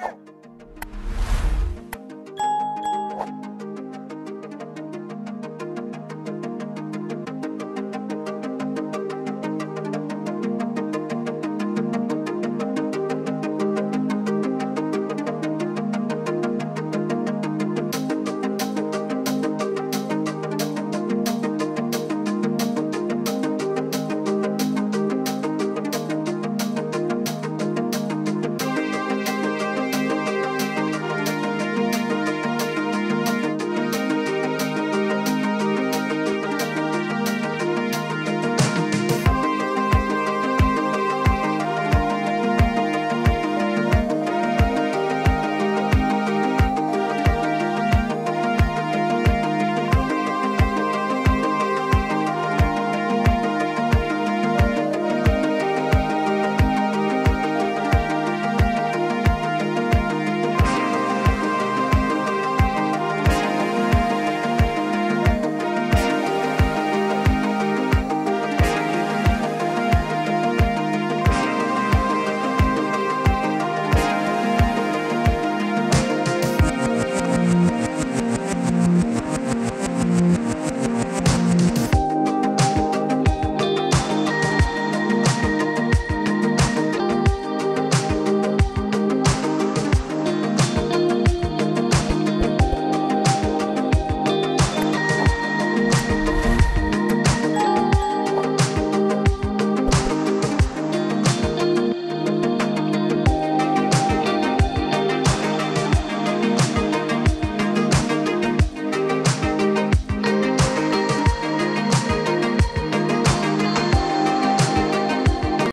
Oh.